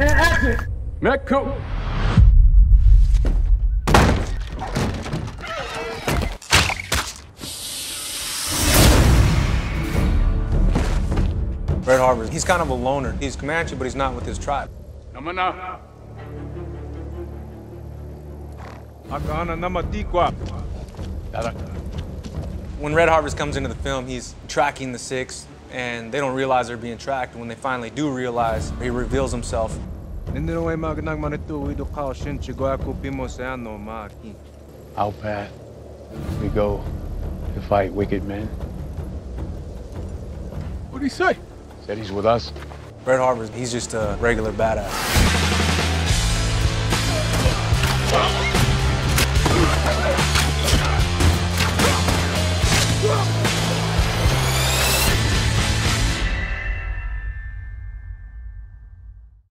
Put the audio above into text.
And action! Metco. Red Harvest, he's kind of a loner. He's Comanche, but he's not with his tribe. Naman na. Akana namatikwa. When Red Harvest comes into the film, he's tracking the six, and they don't realize they're being tracked. When they finally do realize, he reveals himself. Nindino ay magnang manitu ido kao shin chigoaku pimo seano maki. Our path, we go to fight wicked men. What'd he say? Said he's with us. Red Harvest, he's just a regular badass.